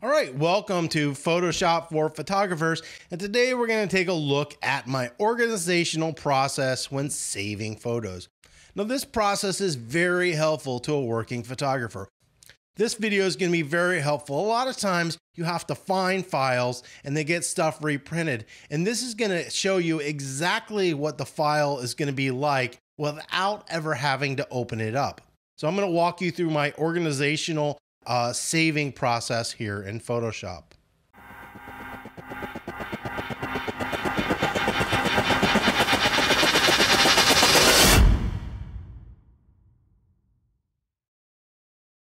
All right, welcome to Photoshop for Photographers. And today we're going to take a look at my organizational process when saving photos. Now, this process is very helpful to a working photographer. This video is going to be very helpful. A lot of times you have to find files and they get stuff reprinted. And this is going to show you exactly what the file is going to be like without ever having to open it up. So I'm going to walk you through my organizational uh, saving process here in Photoshop.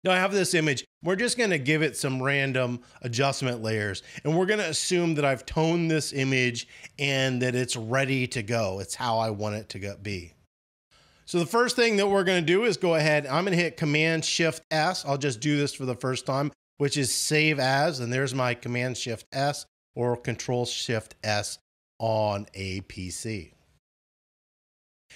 Now I have this image. We're just going to give it some random adjustment layers and we're going to assume that I've toned this image and that it's ready to go. It's how I want it to be. So the first thing that we're going to do is go ahead. I'm going to hit Command Shift S. I'll just do this for the first time, which is Save As. And there's my Command Shift S or Control Shift S on a PC.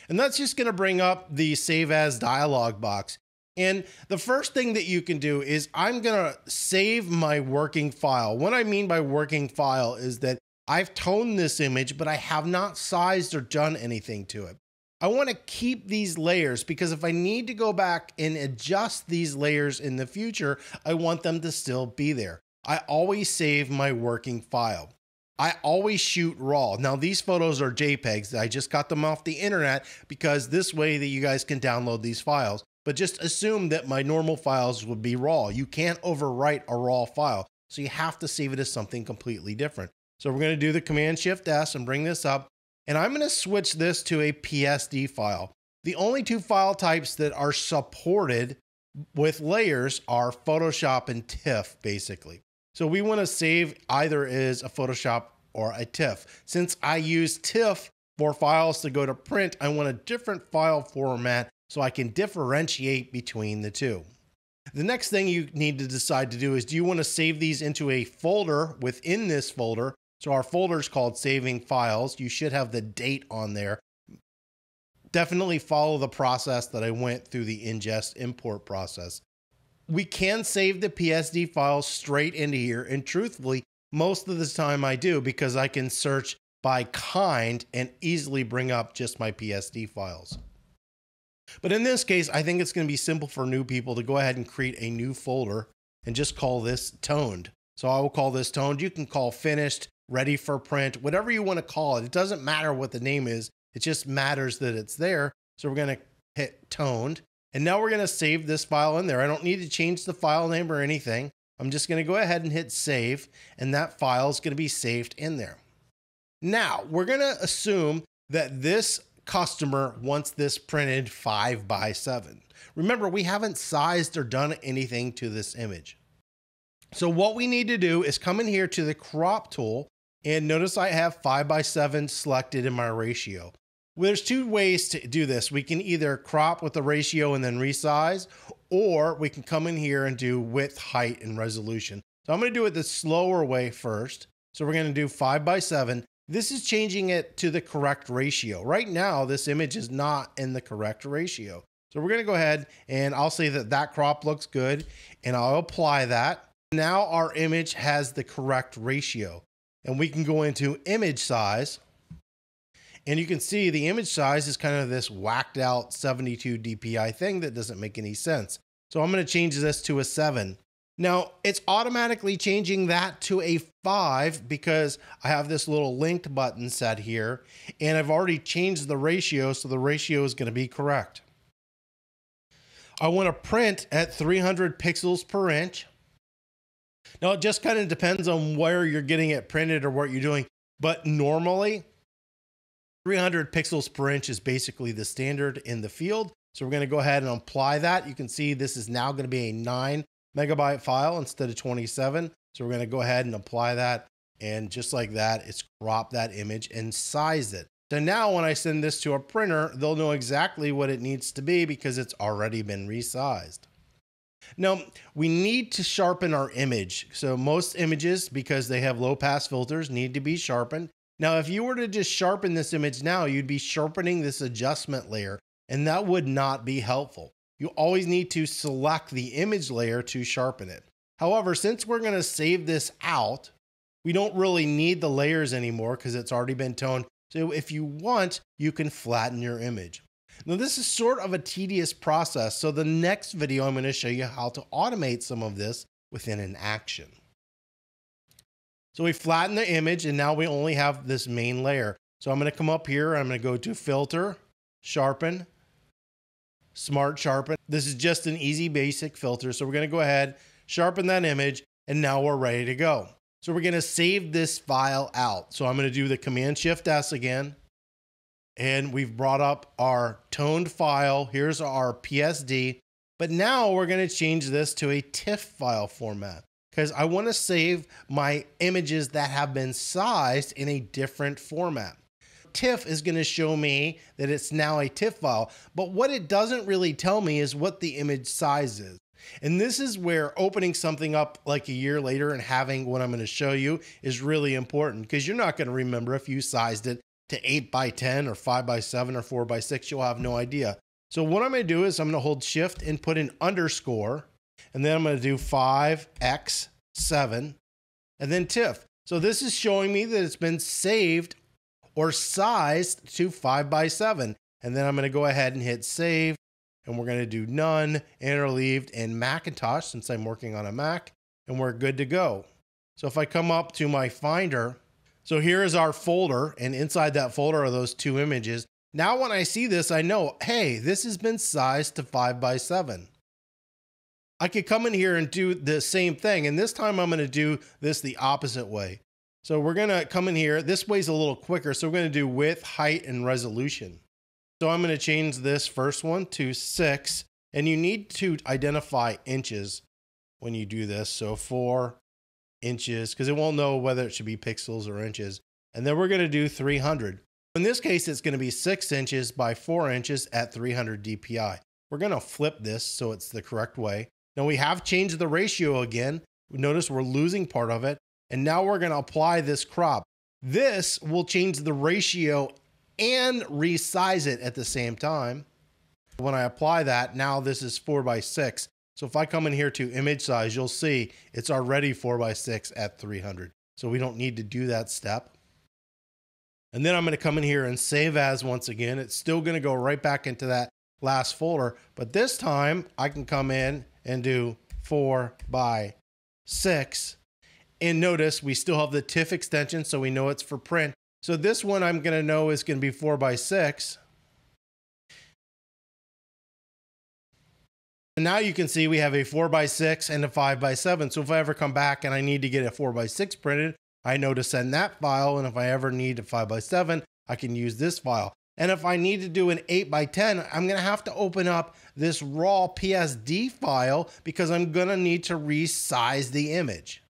And that's just going to bring up the Save As dialog box. And the first thing that you can do is I'm going to save my working file. What I mean by working file is that I've toned this image, but I have not sized or done anything to it. I want to keep these layers because if I need to go back and adjust these layers in the future, I want them to still be there. I always save my working file. I always shoot raw. Now these photos are JPEGs. I just got them off the internet because this way that you guys can download these files. But just assume that my normal files would be raw. You can't overwrite a raw file. So you have to save it as something completely different. So we're going to do the Command Shift S and bring this up. And I'm going to switch this to a PSD file. The only two file types that are supported with layers are Photoshop and TIFF, basically. So we want to save either as a Photoshop or a TIFF. Since I use TIFF for files to go to print, I want a different file format so I can differentiate between the two. The next thing you need to decide to do is do you want to save these into a folder within this folder so our folder is called saving files. You should have the date on there. Definitely follow the process that I went through the ingest import process. We can save the PSD files straight into here. And truthfully, most of the time I do because I can search by kind and easily bring up just my PSD files. But in this case, I think it's going to be simple for new people to go ahead and create a new folder and just call this toned. So I will call this toned. You can call finished ready for print, whatever you want to call it. It doesn't matter what the name is, it just matters that it's there. So we're going to hit toned. And now we're going to save this file in there. I don't need to change the file name or anything. I'm just going to go ahead and hit save, and that file is going to be saved in there. Now, we're going to assume that this customer wants this printed 5 by 7. Remember, we haven't sized or done anything to this image. So what we need to do is come in here to the crop tool and notice I have 5 by 7 selected in my ratio. Well, there's two ways to do this. We can either crop with the ratio and then resize, or we can come in here and do width, height, and resolution. So I'm going to do it the slower way first. So we're going to do 5 by 7. This is changing it to the correct ratio. Right now, this image is not in the correct ratio. So we're going to go ahead and I'll say that that crop looks good and I'll apply that. Now our image has the correct ratio and we can go into image size and you can see the image size is kind of this whacked out 72 DPI thing that doesn't make any sense. So I'm going to change this to a 7. Now it's automatically changing that to a 5 because I have this little linked button set here and I've already changed the ratio so the ratio is going to be correct. I want to print at 300 pixels per inch. Now, it just kind of depends on where you're getting it printed or what you're doing. But normally, 300 pixels per inch is basically the standard in the field. So we're going to go ahead and apply that. You can see this is now going to be a 9 megabyte file instead of 27. So we're going to go ahead and apply that. And just like that, it's crop that image and size it. So now when I send this to a printer, they'll know exactly what it needs to be because it's already been resized. Now, we need to sharpen our image. So most images, because they have low pass filters, need to be sharpened. Now, if you were to just sharpen this image now, you'd be sharpening this adjustment layer, and that would not be helpful. You always need to select the image layer to sharpen it. However, since we're going to save this out, we don't really need the layers anymore because it's already been toned. So if you want, you can flatten your image. Now this is sort of a tedious process. So the next video, I'm going to show you how to automate some of this within an action. So we flatten the image and now we only have this main layer. So I'm going to come up here. I'm going to go to filter, sharpen, smart sharpen. This is just an easy basic filter. So we're going to go ahead, sharpen that image, and now we're ready to go. So we're going to save this file out. So I'm going to do the Command Shift S again. And we've brought up our toned file. Here's our PSD. But now we're going to change this to a TIFF file format because I want to save my images that have been sized in a different format. TIFF is going to show me that it's now a TIFF file, but what it doesn't really tell me is what the image size is. And this is where opening something up like a year later and having what I'm going to show you is really important because you're not going to remember if you sized it to 8 by 10 or 5 by 7 or 4 by 6. You'll have no idea. So what I'm going to do is I'm going to hold shift and put an underscore and then I'm going to do 5x7 and then TIFF. So this is showing me that it's been saved or sized to 5 by 7 and then I'm going to go ahead and hit save and we're going to do none, interleaved, and Macintosh since I'm working on a Mac, and we're good to go. So if I come up to my Finder, so here is our folder, and inside that folder are those two images. Now when I see this, I know, hey, this has been sized to 5 by 7. I could come in here and do the same thing, and this time I'm going to do this the opposite way. So we're going to come in here. This way's a little quicker, so we're going to do width, height, and resolution. So I'm going to change this first one to six. And you need to identify inches when you do this. So four inches, because it won't know whether it should be pixels or inches. And then we're going to do 300. In this case, it's going to be six inches by four inches at 300 DPI. We're going to flip this so it's the correct way. Now we have changed the ratio again. Notice we're losing part of it. And now we're going to apply this crop. This will change the ratio and resize it at the same time. When I apply that, now this is four by six. So if I come in here to image size, you'll see it's already four by six at 300. So we don't need to do that step. And then I'm going to come in here and save as once again. It's still going to go right back into that last folder, but this time I can come in and do four by six. And notice we still have the TIFF extension, so we know it's for print. So this one I'm going to know is going to be 4 by 6. Now you can see we have a 4 by 6 and a 5 by 7. So if I ever come back and I need to get a 4 by 6 printed, I know to send that file. And if I ever need a 5 by 7, I can use this file. And if I need to do an 8 by 10, I'm going to have to open up this raw PSD file because I'm going to need to resize the image.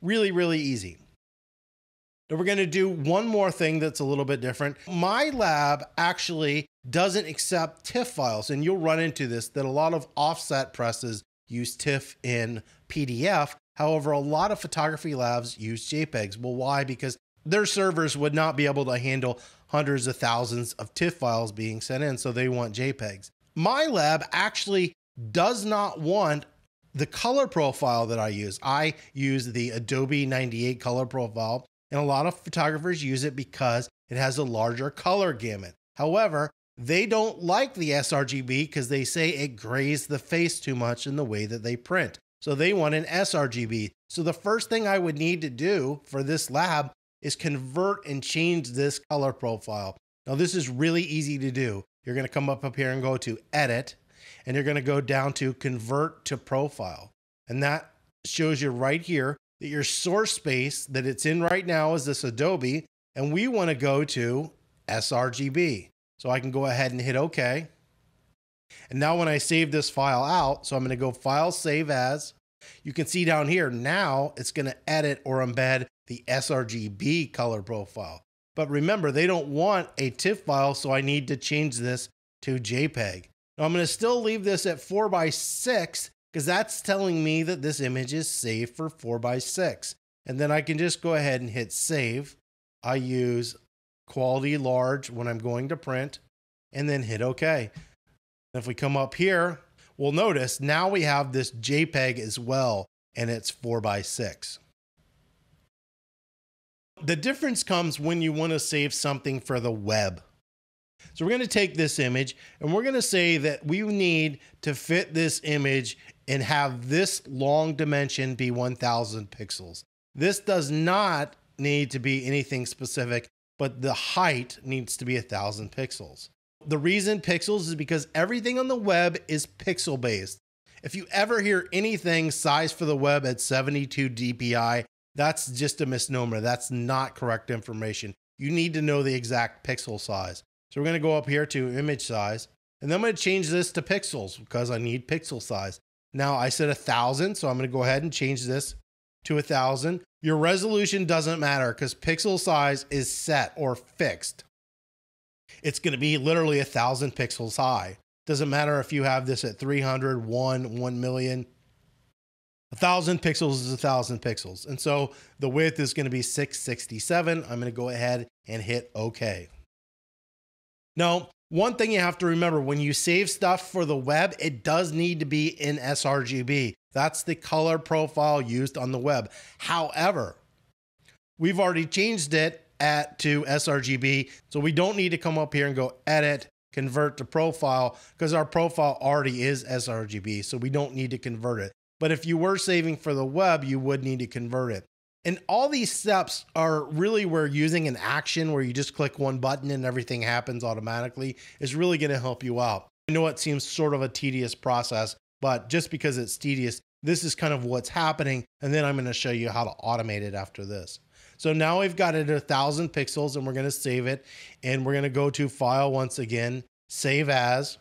Really, really easy. Now we're going to do one more thing that's a little bit different. My lab actually doesn't accept TIFF files, and you'll run into this that a lot of offset presses use TIFF in PDF. However, a lot of photography labs use JPEGs. Well, why? Because their servers would not be able to handle hundreds of thousands of TIFF files being sent in, so they want JPEGs. My lab actually does not want the color profile that I use. I use the Adobe 98 color profile and a lot of photographers use it because it has a larger color gamut. However, they don't like the sRGB because they say it grays the face too much in the way that they print. So they want an sRGB. So the first thing I would need to do for this lab is convert and change this color profile. Now this is really easy to do. You're going to come up up here and go to edit and you're going to go down to convert to profile. And that shows you right here that your source space that it's in right now is this Adobe, and we want to go to sRGB. So I can go ahead and hit OK. And now when I save this file out, so I'm going to go File, Save As, you can see down here, now it's going to edit or embed the sRGB color profile. But remember, they don't want a TIFF file, so I need to change this to JPEG. Now I'm going to still leave this at 4 by 6 because that's telling me that this image is saved for 4x6. And then I can just go ahead and hit save. I use quality large when I'm going to print and then hit OK. If we come up here, we'll notice now we have this JPEG as well. and it's four by six. The difference comes when you want to save something for the web. So we're going to take this image and we're going to say that we need to fit this image and have this long dimension be 1000 pixels. This does not need to be anything specific, but the height needs to be 1000 pixels. The reason pixels is because everything on the web is pixel based. If you ever hear anything size for the web at 72 dpi, that's just a misnomer. That's not correct information. You need to know the exact pixel size. So we're going to go up here to image size, and then I'm going to change this to pixels because I need pixel size. Now I said a thousand, so I'm going to go ahead and change this to a thousand. Your resolution doesn't matter because pixel size is set or fixed. It's going to be literally a thousand pixels high. Doesn't matter if you have this at 300, 1, 1 million. A thousand pixels is a thousand pixels. And so the width is going to be 667. I'm going to go ahead and hit OK. Now, one thing you have to remember when you save stuff for the web, it does need to be in sRGB. That's the color profile used on the web. However, we've already changed it at to sRGB, so we don't need to come up here and go edit, convert to profile because our profile already is sRGB, so we don't need to convert it. But if you were saving for the web, you would need to convert it. And all these steps are really where using an action where you just click one button and everything happens automatically is really going to help you out. I know it seems sort of a tedious process, but just because it's tedious, this is kind of what's happening. And then I'm going to show you how to automate it after this. So now we've got it at a thousand pixels and we're going to save it. And we're going to go to file once again, save as.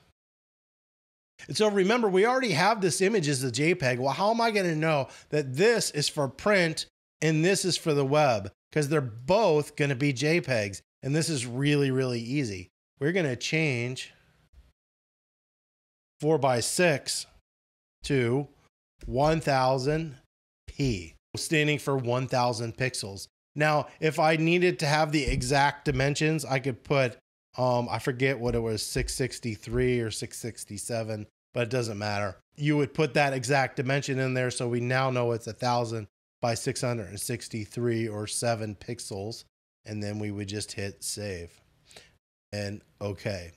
And so remember, we already have this image as a JPEG. Well, how am I going to know that this is for print and this is for the web because they're both going to be JPEGs. And this is really, really easy. We're going to change 4 by 6 to 1000p, standing for 1000 pixels. Now, if I needed to have the exact dimensions, I could put, um, I forget what it was, 663 or 667, but it doesn't matter. You would put that exact dimension in there so we now know it's a 1000 by 663 or 7 pixels and then we would just hit save and okay.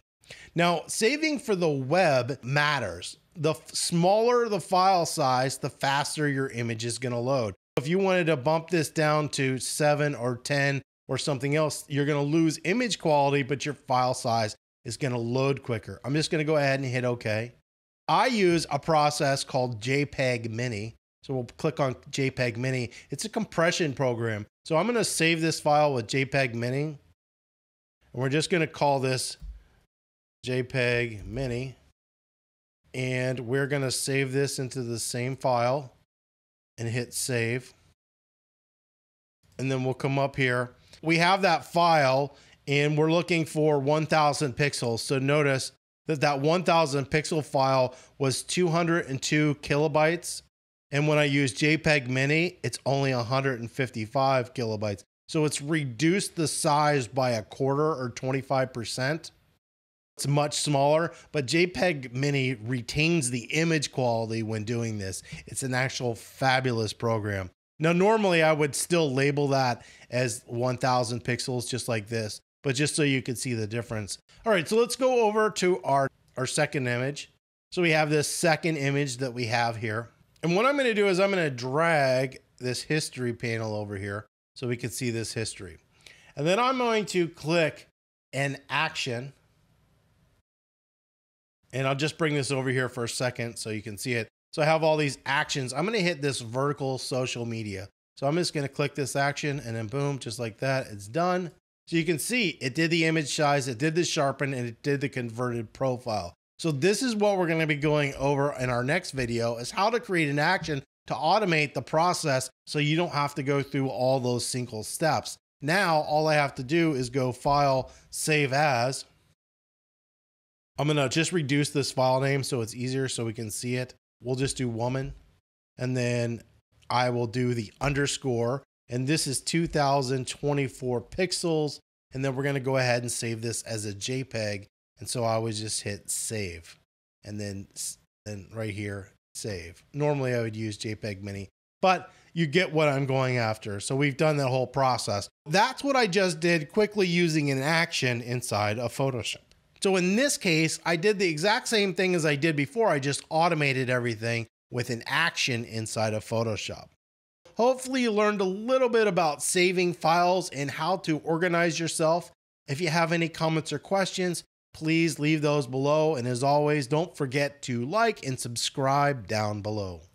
Now, saving for the web matters. The smaller the file size, the faster your image is going to load. If you wanted to bump this down to 7 or 10 or something else, you're going to lose image quality, but your file size is going to load quicker. I'm just going to go ahead and hit OK. I use a process called JPEG Mini. So we'll click on JPEG Mini. It's a compression program. So I'm going to save this file with JPEG Mini. And we're just going to call this JPEG Mini. And we're going to save this into the same file and hit save. And then we'll come up here. We have that file and we're looking for 1000 pixels. So notice that that 1000 pixel file was 202 kilobytes and when I use JPEG Mini, it's only 155 kilobytes. So it's reduced the size by a quarter or 25%. It's much smaller, but JPEG Mini retains the image quality when doing this. It's an actual fabulous program. Now, normally I would still label that as 1000 pixels, just like this, but just so you could see the difference. All right, so let's go over to our, our second image. So we have this second image that we have here. And what I'm going to do is I'm going to drag this history panel over here so we can see this history. And then I'm going to click an action. And I'll just bring this over here for a second so you can see it. So I have all these actions. I'm going to hit this vertical social media. So I'm just going to click this action and then boom, just like that, it's done. So you can see it did the image size, it did the sharpen, and it did the converted profile. So this is what we're going to be going over in our next video is how to create an action to automate the process so you don't have to go through all those single steps. Now, all I have to do is go file, save as. I'm going to just reduce this file name so it's easier so we can see it. We'll just do woman and then I will do the underscore and this is 2024 pixels. And then we're going to go ahead and save this as a JPEG and so I would just hit save and then, then right here, save. Normally I would use JPEG Mini, but you get what I'm going after. So we've done that whole process. That's what I just did quickly using an action inside of Photoshop. So in this case, I did the exact same thing as I did before. I just automated everything with an action inside of Photoshop. Hopefully you learned a little bit about saving files and how to organize yourself. If you have any comments or questions, please leave those below. And as always, don't forget to like and subscribe down below.